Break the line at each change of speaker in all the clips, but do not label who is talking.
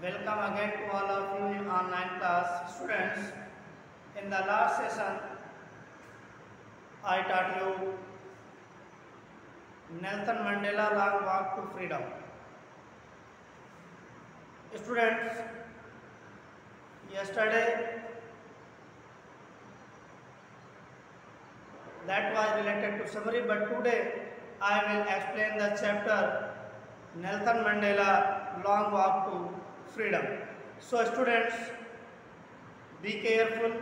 Welcome again to all of you in online class. Students, in the last session, I taught you Nelson Mandela Long Walk to Freedom. Students, yesterday that was related to summary, but today I will explain the chapter Nelson Mandela Long Walk to freedom. So students, be careful,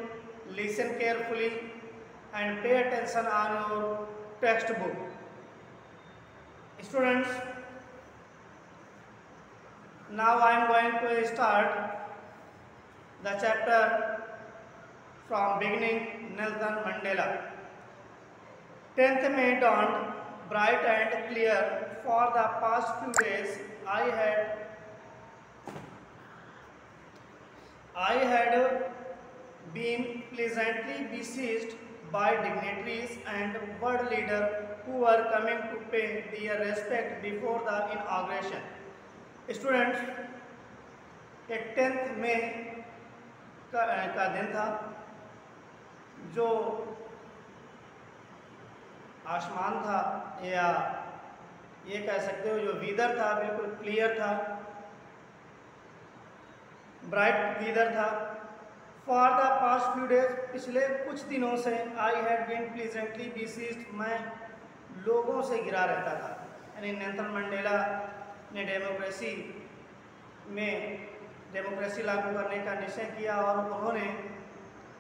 listen carefully and pay attention on your textbook. Students, now I am going to start the chapter from beginning Nelson Mandela. 10th May dawned bright and clear. For the past few days, I had I had been pleasantly besieged by dignitaries and world leaders who were coming to pay their respect before the inauguration. Students, ये tenth में का, का दिन था जो आसमान था या ये कह सकते हो जो वीदर था बिल्कुल क्लियर था ब्राइट वीदर था। For the past few days पिछले कुछ दिनों से I had been pleasantly besieged मैं लोगों से गिरा रहता था। यानी नेल्सन मंडेला ने डेमोक्रेसी में डेमोक्रेसी लागू करने का निश्चय किया और उन्होंने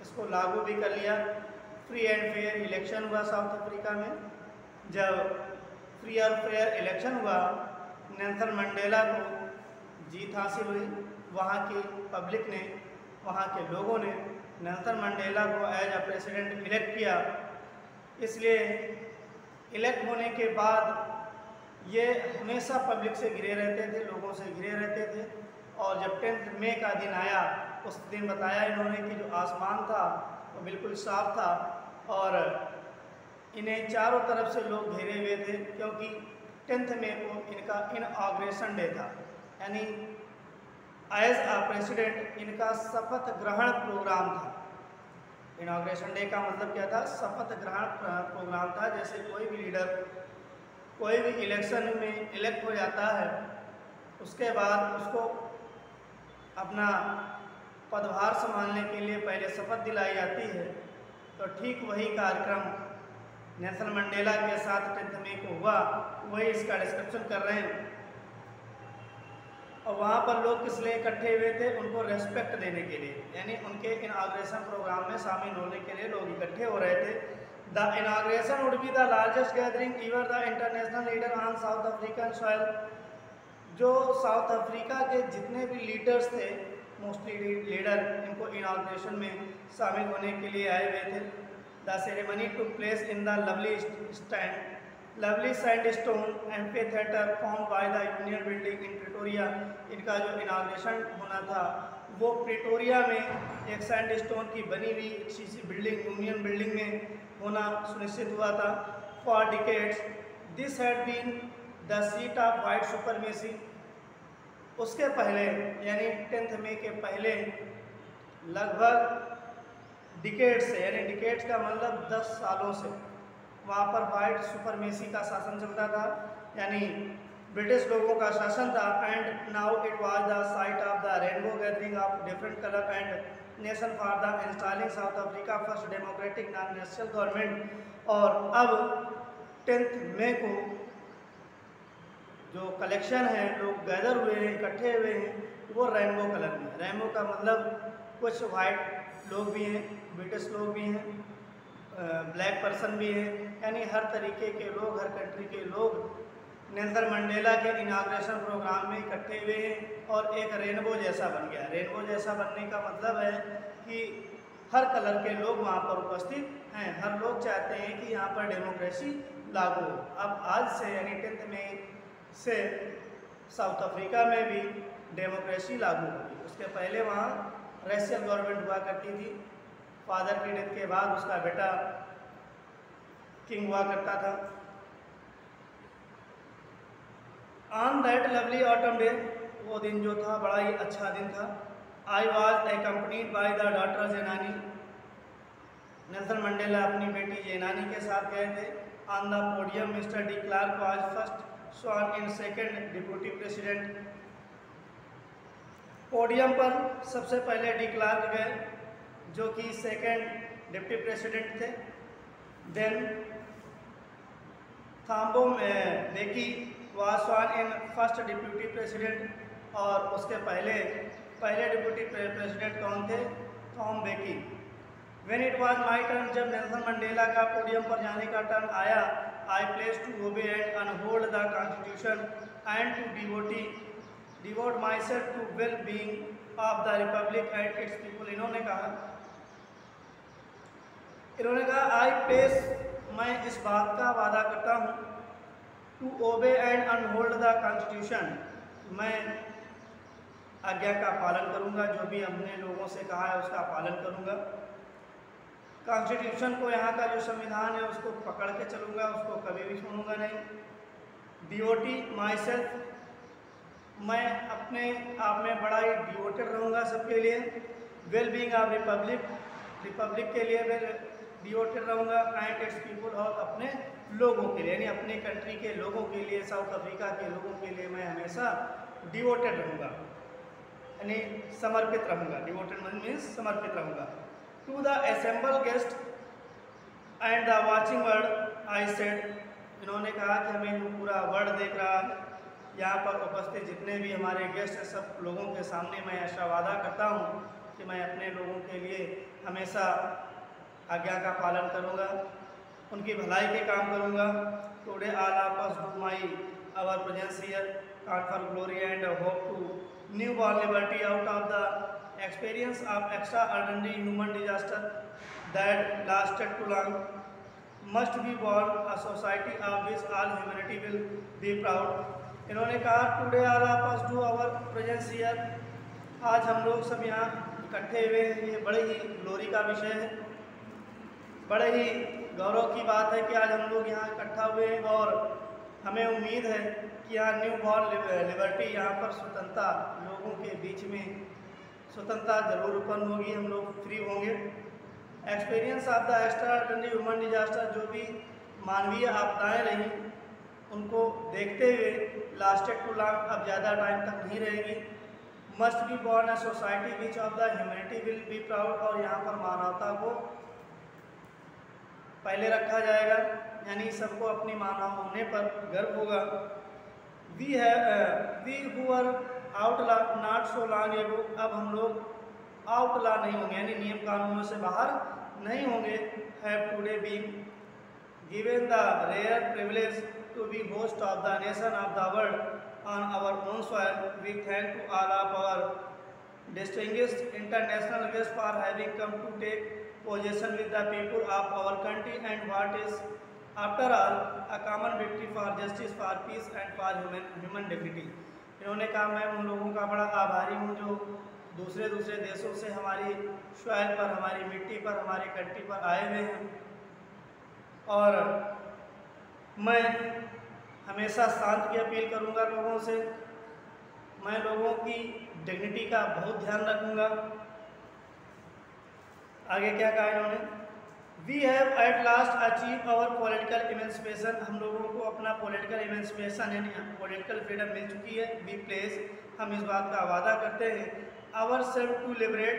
इसको लागू भी कर लिया। फ्री एंड फेयर इलेक्शन हुआ साउथ अफ्रीका में। जब फ्री और फेयर इलेक्शन हुआ नेल्सन मंडेला को जीत हासिल हुई। वहाँ की पब्लिक ने, वहाँ के लोगों ने नेल्सन मंडेला को एज अ प्रेसिडेंट इलेक्ट किया। इसलिए इलेक्ट होने के बाद ये हमेशा पब्लिक से घिरे रहते थे, लोगों से घिरे रहते थे। और जब टेंथ मई का दिन आया, उस दिन बताया इन्होंने कि जो आसमान था, वो बिल्कुल साफ़ था और इन्हें चारों तरफ़ से लोग घेरे हुए थे, क्योंकि टेंथ में को इनका इनऑग्रेशन डे था। यानी एज आ प्रेसिडेंट इनका शपथ ग्रहण प्रोग्राम था। इनाग्रेशन डे का मतलब क्या था? शपथ ग्रहण प्रोग्राम था। जैसे कोई भी लीडर कोई भी इलेक्शन में इलेक्ट हो जाता है, उसके बाद उसको अपना पदभार संभालने के लिए पहले शपथ दिलाई जाती है। तो ठीक वही कार्यक्रम नेल्सन मंडेला के साथ टेंथ मई को हुआ, वही इसका डिस्क्रिप्शन कर रहे हैं। और वहाँ पर लोग किस लिए इकट्ठे हुए थे, उनको रेस्पेक्ट देने के लिए। यानी उनके इनाग्रेशन प्रोग्राम में शामिल होने के लिए लोग इकट्ठे हो रहे थे। The inauguration would be the largest gathering ever the international leader on South African soil जो साउथ अफ्रीका के जितने भी लीडर्स थे मोस्टली लीडर इनको इनाग्रेशन में शामिल होने के लिए आए हुए थे। The ceremony to place in the lovely stand lovely sandstone amphitheatre form by the union building in Pretoria इनका जो इनाग्रेशन होना था, वो प्रिटोरिया में एक सैंड स्टोन की बनी हुई सी बिल्डिंग यूनियन बिल्डिंग में होना सुनिश्चित हुआ था for decades this had been the seat of white supremacy उसके पहले, यानी टेंथ मे के पहले, लगभग डिकेट से, यानी डिकेट्स का मतलब 10 सालों से वहाँ पर वाइट सुपरमेसी का शासन चलता था, यानी ब्रिटिश लोगों का शासन था and now it was the site of the rainbow gathering of different colour and nation for the installing South Africa first democratic non national government और अब टेंथ मई को जो कलेक्शन है, लोग गैदर हुए हैं, इकट्ठे हुए हैं, वो रेनबो कलर में रेनबो का मतलब कुछ वाइट लोग भी हैं, ब्रिटिश लोग भी हैं ब्लैक पर्सन भी है। यानी हर तरीके के लोग, हर कंट्री के लोग नेल्सन मंडेला के इनाग्रेशन प्रोग्राम में इकट्ठे हुए हैं और एक रेनबो जैसा बन गया। रेनबो जैसा बनने का मतलब है कि हर कलर के लोग वहाँ पर उपस्थित हैं। हर लोग चाहते हैं कि यहाँ पर डेमोक्रेसी लागू हो। अब आज से, यानी टेंथ मई से साउथ अफ्रीका में भी डेमोक्रेसी लागू होगी उसके पहले वहाँ रेशियल गवर्नमेंट हुआ करती थी। फादर की डेथ के बाद उसका बेटा किंग हुआ करता था। On that lovely autumn day वो दिन जो था, बड़ा ही अच्छा दिन था। I was accompanied by the doctor Zenani Nelson Mandela अपनी बेटी जेनानी के साथ गए थे। On the podium mister de Klerk was first sworn in second deputy president podium पर सबसे पहले डी क्लार्क गए। जो कि सेकेंड डिप्टी प्रेसिडेंट थे। Then Thabo Mbeki was sworn in first deputy president और उसके पहले पहले डिप्यूटी प्रेसिडेंट कौन थे? Thabo Mbeki when it was my turn जब नेल्सन मंडेला का पोडियम पर जाने का टर्न आया I pledge to obey and uphold the constitution and to devote devote myself to well being of the republic and its people इन्होंने कहा इन्होंने कहा आई प्लेस मैं इस बात का वादा करता हूँ to obey and uphold the constitution मैं आज्ञा का पालन करूँगा, जो भी हमने लोगों से कहा है उसका पालन करूँगा। कॉन्स्टिट्यूशन को यहाँ का जो संविधान है उसको पकड़ के चलूँगा, उसको कभी भी सुनूँगा नहीं। डिओटी माई सेल्फ मैं अपने आप में बड़ा ही डिओटेड रहूँगा सबके लिए। Well being of republic republic के लिए मैं डिओटेड रहूँगा एंड इट्स पीपल और अपने लोगों के लिए, यानी अपने कंट्री के लोगों के लिए साउथ अफ्रीका के लोगों के लिए मैं हमेशा डिवोटेड रहूँगा। यानी समर्पित रहूँगा। डिवोटेड मीन्स समर्पित रहूँगा। To the assembled guests and the watching world I said इन्होंने कहा कि हमें पूरा वर्ड देख रहा है। यहाँ पर उपस्थित जितने भी हमारे गेस्ट हैं, सब लोगों के सामने मैं ऐसा वादा करता हूँ कि मैं अपने लोगों के लिए हमेशा आज्ञा का पालन करूँगा, उनकी भलाई के काम करूँगा। Today all of us do my our presence here for glory and hope to new born liberty out of the experience of extraordinary human disaster that lasted too long. Must be born, a society of which all humanity will be proud. इन्होंने कहा today are आप do our presence here आज हम लोग सब यहाँ इकट्ठे हुए हैं। ये बड़े ही ग्लोरी का विषय है। बड़े ही गौरव की बात है कि आज हम लोग यहाँ इकट्ठा हुए हैं और हमें उम्मीद है कि यहाँ न्यू बॉर्न लिबर्टी यहाँ पर स्वतंत्रता लोगों के बीच में स्वतंत्रता ज़रूर उत्पन्न होगी, हम लोग फ्री होंगे। Experience of the extra human disaster जो भी मानवीय आपदाएँ रहीं, उनको देखते हुए लास्टेड टू लॉन्ग अब ज़्यादा टाइम तक नहीं रहेगी। Must be born a society which of the humanity will be proud और यहाँ पर मानवता को पहले रखा जाएगा, यानी सबको अपनी मानव होने पर गर्व होगा। We have we who are outlaw, not so long ago. अब हम लोग आउट ला नहीं होंगे, यानी नियम कानूनों से बाहर नहीं होंगे। Have today been given the rare privilege to be host of the nation of the world on our own soil we thank to all of our distinguished international guests for having come to take position with the people of our country and what is after all a common victory for justice for peace and for human dignity इन्होंने कहा, मैं उन लोगों का बड़ा आभारी हूँ जो दूसरे दूसरे देशों से हमारी शहर पर, हमारी मिट्टी पर, हमारी कंट्री पर आए हुए हैं। और मैं हमेशा शांत की अपील करूँगा लोगों से। मैं लोगों की डिग्निटी का बहुत ध्यान रखूँगा। आगे क्या कहा इन्होंने? We have at last achieve our political emancipation हम लोगों को अपना पॉलिटिकल इमेंसिपेशन यानी पॉलिटिकल फ्रीडम मिल चुकी है। वी प्लेस हम इस बात का वादा करते हैं। Our self to liberate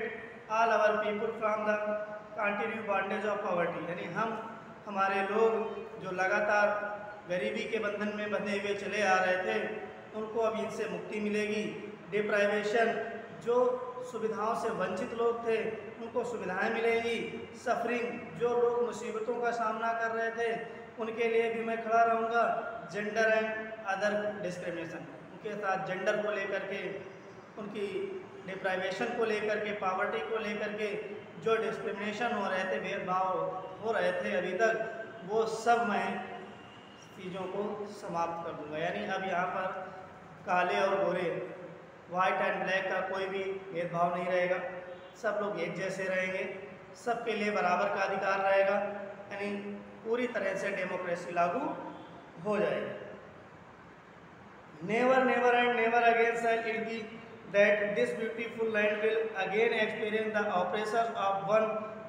all our people from the continue bondage of poverty यानी हम, हमारे लोग जो लगातार गरीबी के बंधन में बंधे हुए चले आ रहे थे, उनको अब इनसे मुक्ति मिलेगी। डिप्राइवेशन जो सुविधाओं से वंचित लोग थे, उनको सुविधाएँ मिलेंगी। सफरिंग, जो लोग मुसीबतों का सामना कर रहे थे, उनके लिए भी मैं खड़ा रहूँगा। Gender and other discrimination. उनके साथ जेंडर को लेकर के, उनकी डिप्राइवेशन को लेकर के, पावर्टी को लेकर के जो डिस्क्रिमिनेशन हो रहे थे, भेदभाव हो रहे थे अभी तक, वो सब मैं चीज़ों को समाप्त कर दूँगा। यानी अब यहाँ पर काले और गोरे वाइट एंड ब्लैक का कोई भी भेदभाव नहीं रहेगा। सब लोग एक जैसे रहेंगे। सबके लिए बराबर का अधिकार रहेगा। यानी पूरी तरह से डेमोक्रेसी लागू हो जाएगी। Never never and never again sir it be that this beautiful land will again experience the operation of one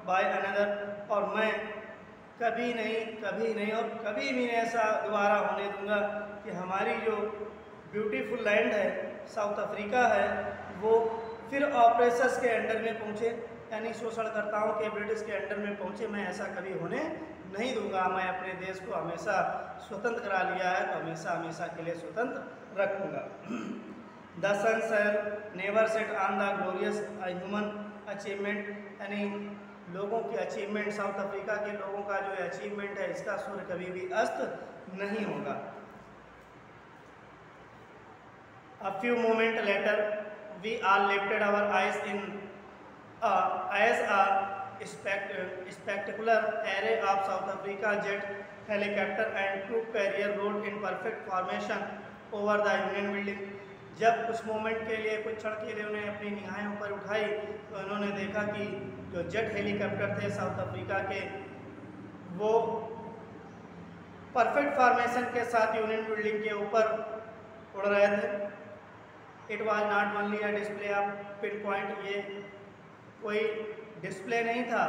by another और मैं कभी नहीं कभी नहीं और कभी भी ऐसा दोबारा होने दूँगा कि हमारी जो ब्यूटीफुल लैंड है, साउथ अफ्रीका है, वो फिर ऑपरेसर्स के अंडर में पहुँचे, यानी शोषणकर्ताओं के ब्रिटिश के अंडर में पहुँचे। मैं ऐसा कभी होने नहीं दूँगा, मैं अपने देश को हमेशा स्वतंत्र करा लिया है तो हमेशा हमेशा के लिए स्वतंत्र रखूँगा। The sun sir never set on the glorious human achievement यानी लोगों की अचीवमेंट साउथ अफ्रीका के लोगों का जो अचीवमेंट है, इसका सूर्य कभी भी अस्त नहीं होगा। A few moments later, we all lifted our eyes in uh, as a spect spectacular array of South Africa jet helicopter and troop carrier rode in perfect formation over the Union building. जब कुछ moment के लिए कुछ क्षण के लिए उन्हें अपनी निगाहें ऊपर उठाई तो इन्होंने देखा कि जो जेट हेलीकॉप्टर थे साउथ अफ्रीका के वो परफेक्ट फॉर्मेशन के साथ यूनियन बिल्डिंग के ऊपर उड़ रहे थे it was not only a display of pin point ये कोई डिस्प्ले नहीं था।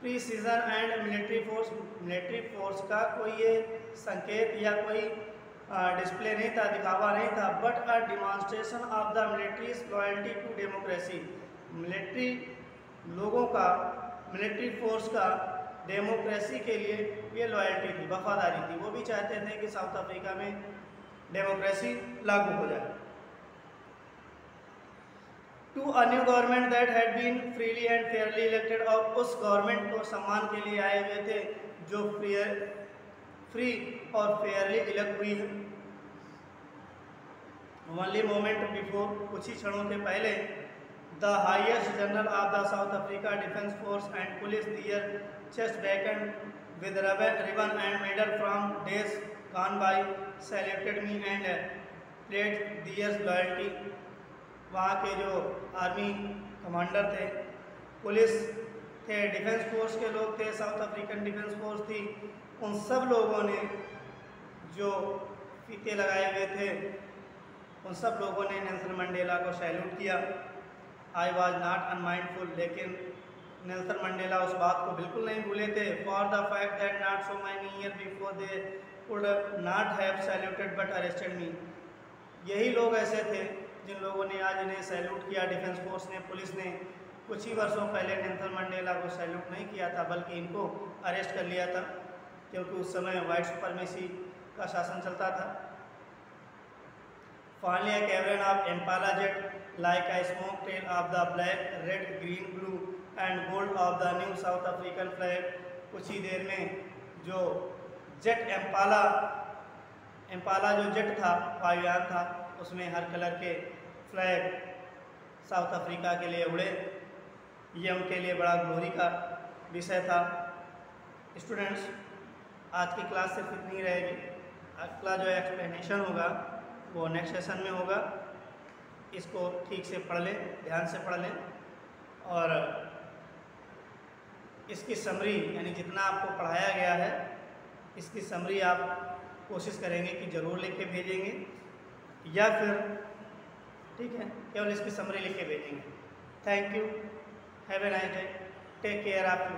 Precision and military force military force का कोई ये संकेत या कोई डिस्प्ले नहीं था, दिखावा नहीं था। But a demonstration of the military loyalty to democracy military लोगों का मिलिट्री फोर्स का डेमोक्रेसी के लिए ये लॉयल्टी थी, वफादारी थी। वो भी चाहते थे कि साउथ अफ्रीका में डेमोक्रेसी लागू हो जाए। To a new government that had been freely and fairly elected और उस गवर्नमेंट को सम्मान के लिए आए हुए थे, जो फ्री और फेयरली इलेक्ट हुई है। ओनली मोमेंट बिफोर कुछ ही क्षणों के पहले the highest general of the South Africa defence force and police their chest bedecked with ribbon and medal from days gone by saluted me and pledged theirs loyalty वहाँ के जो army commander थे, police थे, defence force के लोग थे, south African defence force थी, उन सब लोगों ने जो फीते लगाए हुए थे, उन सब लोगों ने नेल्सन मंडेला को सैल्यूट किया। आई वॉज़ नॉट अनमाइंडफुल लेकिन नेल्सन मंडेला उस बात को बिल्कुल नहीं भूले थे। For the fact that not so many year before they would not have saluted but arrested me यही लोग ऐसे थे जिन लोगों ने आज इन्हें सैल्यूट किया डिफेंस फोर्स ने पुलिस ने कुछ ही वर्षों पहले नेल्सन मंडेला को सैल्यूट नहीं किया था बल्कि इनको अरेस्ट कर लिया था क्योंकि उस समय वाइट सुपरमेसी का शासन चलता था। Finally a cavern of Impala jet like a smoke trail of the black, red, green, blue and gold of the new South African flag कुछ ही देर में जो जेट एम्पाला एम्पाला जो जेट था वायुयान था उसमें हर कलर के फ्लैग साउथ अफ्रीका के लिए उड़े। ये उनके लिए बड़ा ग्लोरी का विषय था। स्टूडेंट्स, आज की क्लास सिर्फ़ इतनी रहेगी। अगला जो एक्सप्लेनेशन होगा, वो नेक्स्ट सेशन में होगा। इसको ठीक से पढ़ लें, ध्यान से पढ़ लें और इसकी समरी यानी जितना आपको पढ़ाया गया है, इसकी समरी आप कोशिश करेंगे कि ज़रूर लिख के भेजेंगे। या फिर, ठीक है केवल इसकी समरी लिख के भेजेंगे। Thank you have a nice day take care आप यू